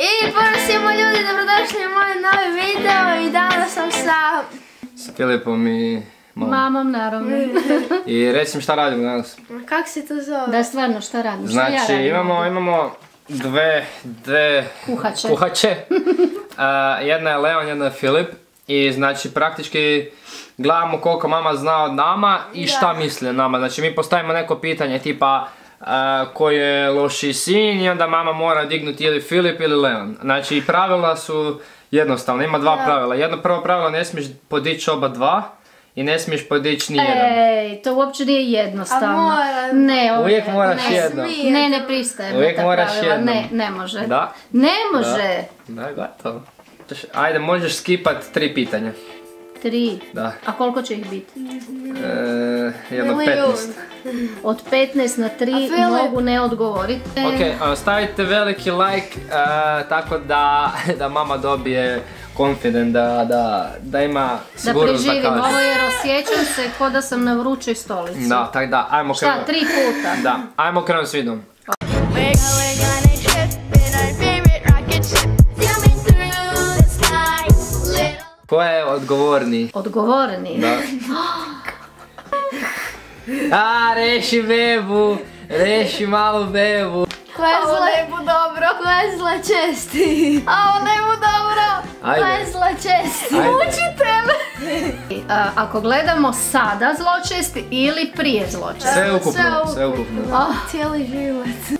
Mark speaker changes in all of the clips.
Speaker 1: I prvo ljudi, dobrodošli u moj novi video i danas sam sa...
Speaker 2: S Filipom i mamom.
Speaker 3: Mamom, naravno.
Speaker 2: I reci mi šta radimo danas.
Speaker 1: Kak se to zove?
Speaker 3: Da, stvarno, šta radim? Šta ja
Speaker 2: Znači
Speaker 3: radim?
Speaker 2: imamo, imamo dve, dve
Speaker 3: Kuhače.
Speaker 2: kuhače. A, jedna je Leon, jedna je Filip. I znači praktički gledamo koliko mama zna od nama i šta misli o nama. Znači mi postavimo neko pitanje tipa koji je loši sin i onda mama mora dignuti ili Filip ili Leon. Znači pravila su jednostavna, ima dva pravila. Jedno prvo pravilo ne smiješ podići oba dva i ne smiješ podići ni jedan.
Speaker 3: Ej, to uopće nije jednostavno.
Speaker 1: A mora.
Speaker 3: Ne, ovo-
Speaker 2: Uvijek moraš
Speaker 3: ne,
Speaker 2: jedno.
Speaker 1: Smije.
Speaker 3: Ne, ne pristajem
Speaker 2: Uvijek
Speaker 3: na ta
Speaker 2: moraš
Speaker 3: pravila.
Speaker 2: jednom.
Speaker 3: Ne, ne može.
Speaker 2: Da.
Speaker 3: Ne može.
Speaker 2: Da, gotovo. Ajde, možeš skipat tri pitanja.
Speaker 3: Tri.
Speaker 2: Da.
Speaker 3: A koliko će ih biti?
Speaker 2: E, jedno
Speaker 1: Milijun.
Speaker 2: 15.
Speaker 3: Od 15 na 3
Speaker 1: Filip?
Speaker 3: mogu ne odgovoriti.
Speaker 2: Ok, stavite veliki like, e, tako da, da mama dobije confident, da, da, da ima
Speaker 3: Da
Speaker 2: sigurnost da,
Speaker 3: preživim ovo jer osjećam se ko da sam na vrućoj stolici.
Speaker 2: Da, tak da, ajmo
Speaker 3: Šta,
Speaker 2: krenuti.
Speaker 3: tri puta?
Speaker 2: Da, ajmo krenuti s videom.
Speaker 4: We're
Speaker 2: Ko je odgovorni?
Speaker 3: Odgovorni.
Speaker 2: Da. A, reši bebu, reši malu bebu.
Speaker 1: Ko je
Speaker 3: Ovo ne bu dobro.
Speaker 1: Ko je zla česti?
Speaker 3: A ovo ne bu dobro.
Speaker 1: Ko je
Speaker 2: Ajde.
Speaker 1: zla česti?
Speaker 2: Ajde.
Speaker 3: Učite me! A, ako gledamo sada zločesti ili prije zločesti?
Speaker 2: Sve ukupno,
Speaker 1: Sve
Speaker 2: sve ukupno.
Speaker 1: Cijeli život.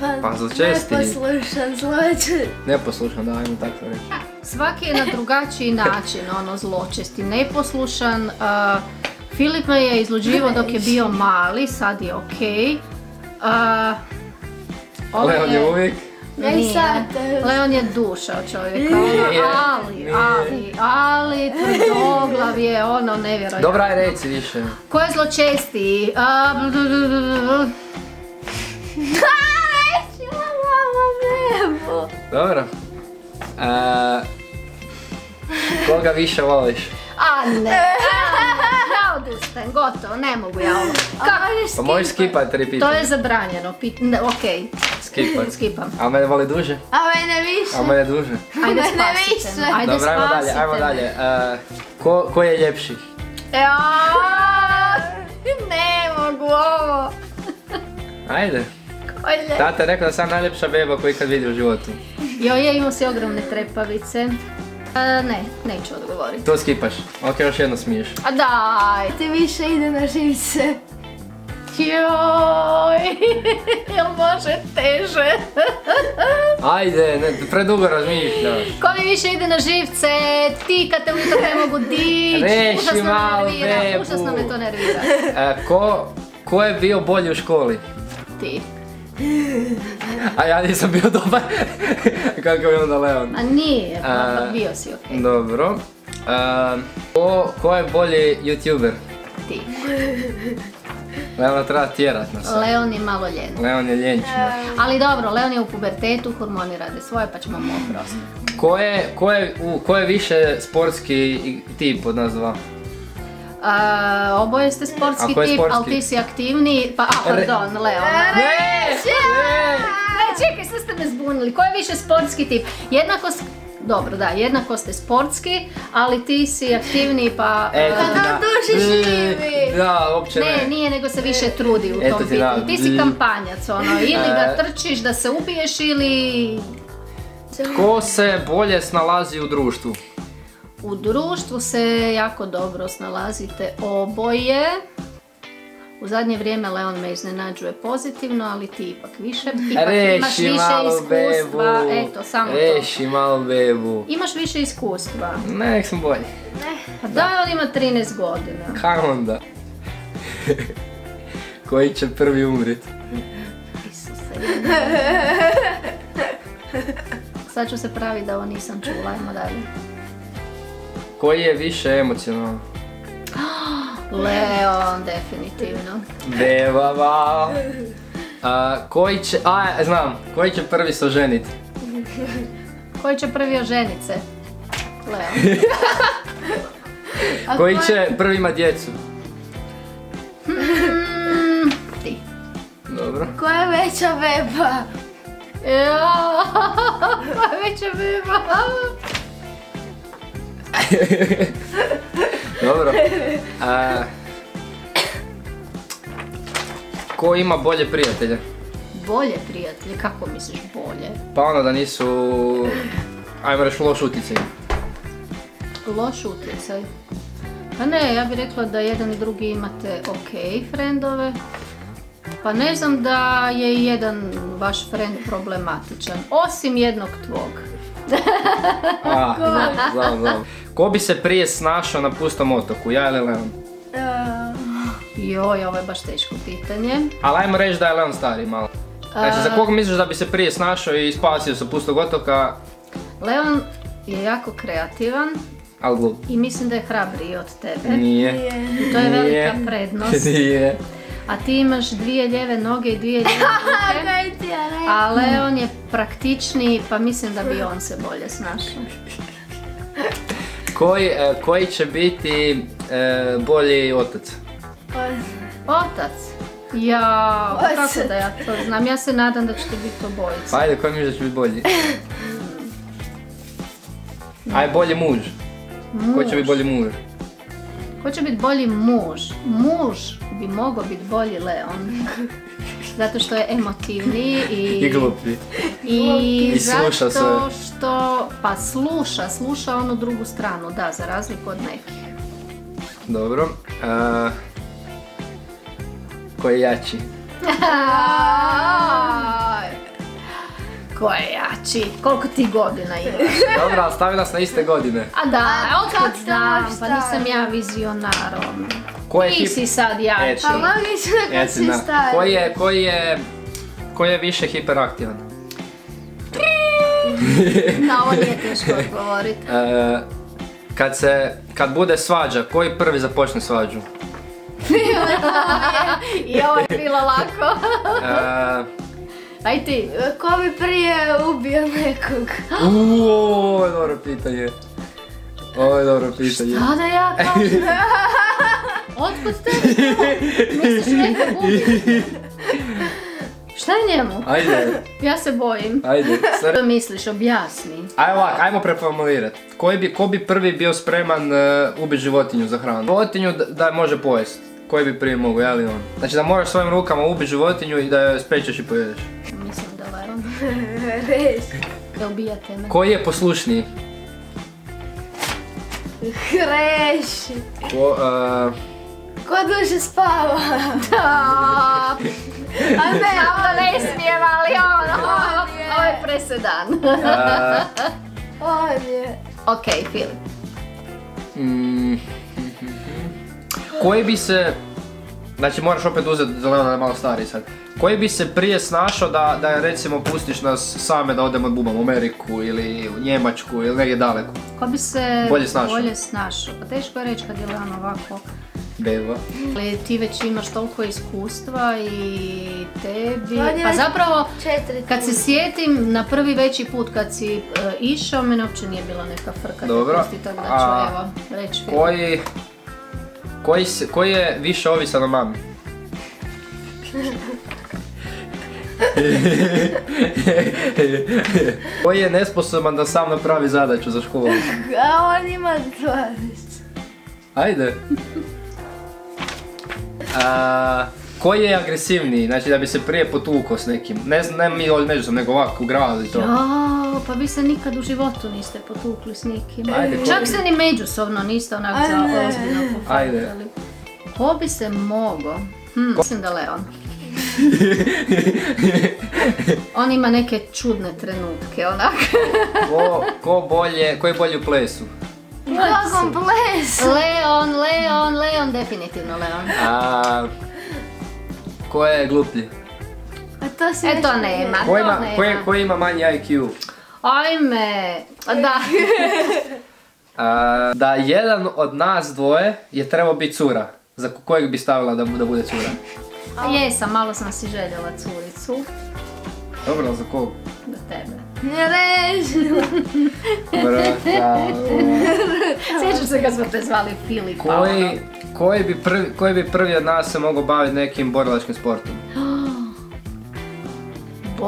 Speaker 1: Pa,
Speaker 2: Pa zločesti.
Speaker 1: Neposlušan zločest.
Speaker 2: Ne poslušam, da, ajmo tako reći.
Speaker 3: Svaki je na drugačiji način, ono zločesti, neposlušan. a, Filip me je izluđivao dok je bio mali, sad je okej. A, ovo
Speaker 2: Leon je uvijek.
Speaker 3: Nije. Leon je duša od čovjeka,
Speaker 2: Nije,
Speaker 3: ono, ali, ali, ali, tvrdoglav je, ono, nevjerojatno.
Speaker 2: Dobra, aj reci više.
Speaker 3: Ko je zločesti?
Speaker 2: Dobro. E, koga više voliš?
Speaker 3: A ne, ja odustajem, gotovo, ne mogu ja ovo. Kako?
Speaker 2: Pa možeš skipat tri
Speaker 3: To
Speaker 2: pitanja.
Speaker 3: je zabranjeno, pit... ne, okej,
Speaker 2: Skipat.
Speaker 3: skipam.
Speaker 2: A mene voli duže?
Speaker 1: A mene više.
Speaker 2: A mene duže.
Speaker 3: Ajde
Speaker 1: Ne
Speaker 3: spasite
Speaker 1: više.
Speaker 3: me, ajde
Speaker 2: Dobro, ajmo dalje, ajmo dalje. E, ko, ko je ljepši?
Speaker 3: Ne mogu ovo.
Speaker 2: Ajde.
Speaker 3: Kolje.
Speaker 2: Tata je rekao da sam najljepša beba koju ikad vidi u životu.
Speaker 3: Joj, je, imao si ogromne trepavice. A, ne, neću odgovoriti.
Speaker 2: To skipaš. Ok, još jedno smiješ.
Speaker 3: A daj.
Speaker 1: Ti više ide na živce.
Speaker 3: Joj, jel može teže?
Speaker 2: Ajde, ne, predugo razmišljaš.
Speaker 3: Ko mi više ide na živce, ti kad te ujutro ne mogu dić,
Speaker 2: Reši malo bebu.
Speaker 3: užasno me to nervira.
Speaker 2: E, ko, ko je bio bolji u školi?
Speaker 3: Ti.
Speaker 2: A ja nisam bio dobar. Kako je onda Leon?
Speaker 3: A nije, pa
Speaker 2: A,
Speaker 3: bio si okej.
Speaker 2: Dobro. Ko, ko je bolji youtuber?
Speaker 3: Ti.
Speaker 2: Leona treba tjerat nas.
Speaker 3: Leon je malo ljen.
Speaker 2: Leon je ljenčina.
Speaker 3: Ali dobro, Leon je u pubertetu, hormoni rade svoje, pa ćemo mu oprostiti.
Speaker 2: Ko je, ko, je, u, ko je više sportski tip od nas dva?
Speaker 3: A, oboje ste sportski
Speaker 2: je
Speaker 3: tip,
Speaker 2: sportski?
Speaker 3: ali ti si aktivniji, pa, a, pardon, Leon.
Speaker 2: Ne!
Speaker 3: Ne, čekaj, sve ste me zbunili. Ko je više sportski tip? Jednako. Dobro, da, jednako ste sportski, ali ti si aktivniji pa...
Speaker 2: Eto
Speaker 3: a,
Speaker 2: ti
Speaker 1: da
Speaker 2: da.
Speaker 1: duše živi.
Speaker 2: Da, uopće
Speaker 3: Ne,
Speaker 2: ne.
Speaker 3: nije, nego se više trudi u
Speaker 2: Eto
Speaker 3: tom
Speaker 2: ti da.
Speaker 3: pitanju. Ti si
Speaker 2: Mm.
Speaker 3: kampanjac, ono, ili
Speaker 2: E.
Speaker 3: trčiš da se ubiješ ili...
Speaker 2: Ko se bolje snalazi u društvu?
Speaker 3: U društvu se jako dobro snalazite oboje. U zadnje vrijeme Leon me iznenađuje pozitivno, ali ti ipak više, ipak imaš više
Speaker 2: malo
Speaker 3: iskustva.
Speaker 2: bebu.
Speaker 3: Eto, samo to.
Speaker 2: Reši malo bebu.
Speaker 3: Imaš više iskustva.
Speaker 2: Nek sam bolji.
Speaker 3: Pa da, on ima 13 godina.
Speaker 2: Kaj onda? Koji će prvi umrit?
Speaker 3: Isuse. Sad ću se praviti da ovo nisam čula, ajmo dalje.
Speaker 2: Koji je više emocionalan?
Speaker 3: Leon, definitivno.
Speaker 2: Bebava. A, koji će, a znam, koji će prvi se oženit?
Speaker 3: Koji će prvi oženit se? Leon.
Speaker 1: A
Speaker 2: Koji
Speaker 1: ko je-
Speaker 2: će prvi imat djecu?
Speaker 3: Mm, ti.
Speaker 2: Dobro.
Speaker 1: Ko je veća beba?
Speaker 3: Ja, pa neće beba.
Speaker 2: Dobro. A, ko ima bolje prijatelje?
Speaker 3: Bolje prijatelje, kako misliš bolje?
Speaker 2: Pa ono da nisu, ajmo reći, loš utjecaj.
Speaker 3: Loš utjecaj. Pa ne, ja bih rekla da jedan i drugi imate ok frendove. Pa ne znam da je jedan vaš friend problematičan. Osim jednog tvog.
Speaker 2: A, znam, znam. Ko bi se prije snašao na pustom otoku, ja ili Leon?
Speaker 3: Joj, ovo je baš teško pitanje.
Speaker 2: Ali ajmo reći da je Leon stari malo. Znači, za koga misliš da bi se prije snašao i spasio sa pustog otoka,
Speaker 3: Leon je jako kreativan
Speaker 2: ali glup?
Speaker 3: i mislim da je hrabriji od tebe.
Speaker 2: Nije.
Speaker 3: To je velika prednost.
Speaker 2: Nije.
Speaker 3: A ti imaš dvije ljeve noge i dvije lijeve ruke. A Leon je praktičniji, pa mislim da bi on se bolje snašao.
Speaker 2: Koji, e, koji će biti e, bolji otac?
Speaker 3: Otac. Ja, kako da ja to znam? Ja se nadam da ćete biti obojica.
Speaker 2: Pa ajde, koji misliš da će biti bolji? Aj, bolji muž. Koji će biti bolji muž?
Speaker 3: Ko će biti bolji muž? Muž bi mogao biti bolji Leon. Zato što je emotivniji i...
Speaker 2: I glupi.
Speaker 3: I,
Speaker 2: I sluša
Speaker 3: zato što, pa sluša, sluša onu drugu stranu, da, za razliku od nekih.
Speaker 2: Dobro. E, koji je jači?
Speaker 3: Ko je jači? Koliko ti godina imaš?
Speaker 2: Dobro, ali stavi nas na iste godine.
Speaker 3: A da,
Speaker 1: A
Speaker 3: od kad znam, pa nisam ja vizionar, ono.
Speaker 2: Ko je
Speaker 3: Ti
Speaker 2: hip...
Speaker 3: si sad jači.
Speaker 2: Eto.
Speaker 1: A logično kad
Speaker 2: Jesi,
Speaker 1: si
Speaker 2: da.
Speaker 1: stari.
Speaker 2: Koji je, koji je, koji je više hiperaktivan?
Speaker 3: Na ovo nije teško odgovoriti.
Speaker 2: E, kad se, kad bude svađa, koji prvi započne svađu?
Speaker 3: I ovo je bilo lako. Aj ti.
Speaker 1: Ko bi prije ubio nekog?
Speaker 2: uuu, ovo je dobro pitanje. Ovo je dobro pitanje.
Speaker 3: A da ja kažem. Otkud? Misliš nekog ubiti? Šta je njemu?
Speaker 2: Ajde,
Speaker 3: Ja se bojim.
Speaker 2: ajde.
Speaker 3: Što misliš, objasni.
Speaker 2: Ajmo ovak, ajmo preformulirat. Koji bi, ko bi prvi bio spreman uh, ubiti životinju za hranu? Životinju da, da može pojest. Koji bi prije mogao, ja li on? Znači da moraš svojim rukama ubiti životinju i da je spečeš i pojedeš.
Speaker 3: Mislim da Leon.
Speaker 1: Reš.
Speaker 3: Da ubijate me.
Speaker 2: Koji je poslušniji?
Speaker 1: Reši.
Speaker 2: Ko, uh,
Speaker 1: Ko duže spava?
Speaker 3: A ne, ovo ne smijem, ali ono, ovo je presedan.
Speaker 1: On je.
Speaker 3: ok, Filip.
Speaker 2: mm, koji bi se... Znači moraš opet uzeti za Leona da je malo stariji sad. Koji bi se prije snašao da, da recimo pustiš nas same da odemo bubam u Ameriku ili u Njemačku ili negdje daleko?
Speaker 3: Ko bi se
Speaker 2: Bolje snašao.
Speaker 3: bolje snašao? Pa teško je reći kad je Leon ovako.
Speaker 2: Beba.
Speaker 3: Ali ti već imaš toliko iskustva i tebi... Pa zapravo, kad se sjetim na prvi veći put kad si e, išao, meni uopće nije bila neka frka.
Speaker 2: Dobro.
Speaker 3: da pusti, tako da ću
Speaker 2: A,
Speaker 3: evo reći.
Speaker 2: Koji... Koji, se, koji je više ovisan o mami? koji je nesposoban da sam napravi zadaću za školu?
Speaker 1: A on ima 20.
Speaker 2: Ajde. A, koji je agresivniji, znači da bi se prije potukao s nekim? Ne, znam, ne mi ovdje međusobno, nego ovako u gradu i to.
Speaker 3: Pa vi se nikad u životu niste potukli s nikim.
Speaker 2: Ajde,
Speaker 3: Čak se ni međusobno niste onak za ozbiljno
Speaker 2: Ajde.
Speaker 3: pofakali. Ko bi se mogo? Hm, mislim da Leon. On ima neke čudne trenutke, onak.
Speaker 2: Ko, ko bolje, ko je bolji u plesu?
Speaker 1: Kakvom ples.
Speaker 3: Leon, Leon, Leon, definitivno Leon.
Speaker 2: A, ko je gluplji?
Speaker 1: A to si
Speaker 3: E
Speaker 1: već
Speaker 3: to
Speaker 1: rekao.
Speaker 3: nema,
Speaker 2: Ko
Speaker 3: to
Speaker 2: ima, ko, je,
Speaker 3: nema.
Speaker 2: ko ima manji IQ?
Speaker 3: Ajme, da.
Speaker 2: A, da jedan od nas dvoje je trebao biti cura. Za kojeg bi stavila da, bu- da bude cura?
Speaker 3: Jesam, malo sam si željela curicu.
Speaker 2: Dobro, za kog?
Speaker 3: Za tebe.
Speaker 1: Ne reži.
Speaker 3: Sjećam se kad smo te zvali Filipa. ono.
Speaker 2: koji, koji, bi prvi, koji bi prvi od nas se mogao baviti nekim borilačkim sportom?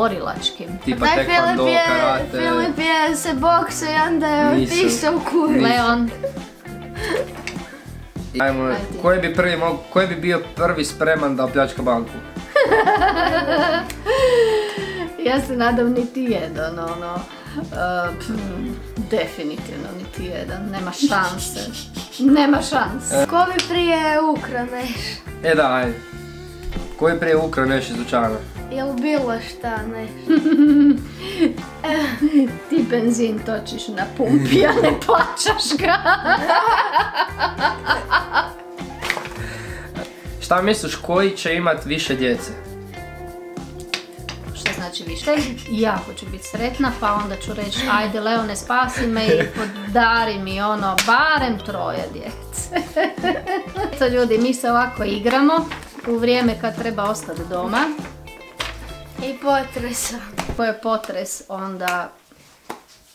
Speaker 3: borilačkim.
Speaker 2: Tipa
Speaker 1: Daj
Speaker 2: taekwondo,
Speaker 1: Filip je,
Speaker 2: karate.
Speaker 1: Filip je se boksa i onda je otišao u.
Speaker 3: Leon,
Speaker 2: Ajmo,
Speaker 3: Ajde.
Speaker 2: koji bi, prvi, mog- koji bi bio prvi spreman da opljačka banku?
Speaker 3: ja se nadam niti jedan, ono, uh, pff, definitivno niti jedan, nema šanse. Nema šanse.
Speaker 1: Ko bi prije ukra neš?
Speaker 2: E da, ajde. Koji prije ukrao nešto iz dućana?
Speaker 1: Jel bilo šta neš?
Speaker 3: Ti benzin točiš na pumpi, a ne plaćaš ga.
Speaker 2: Šta misliš, koji će imat više djece?
Speaker 3: Što znači više? Ja hoću biti sretna, pa onda ću reći, ajde Leone, spasi me i podari mi ono, barem troje djece. Eto ljudi, mi se ovako igramo u vrijeme kad treba ostati doma.
Speaker 1: I potresa.
Speaker 3: Ko je potres, onda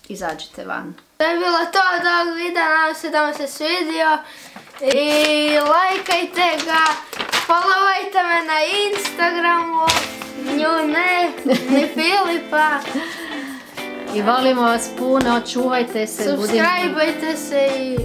Speaker 3: izađite van.
Speaker 1: To je bilo to od ovog videa, nadam se da vam se svidio. I lajkajte ga, followajte me na Instagramu, nju ne, ni Filipa.
Speaker 3: I volimo vas puno, čuvajte se.
Speaker 1: Subscribeajte se i